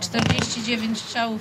49 strzałów.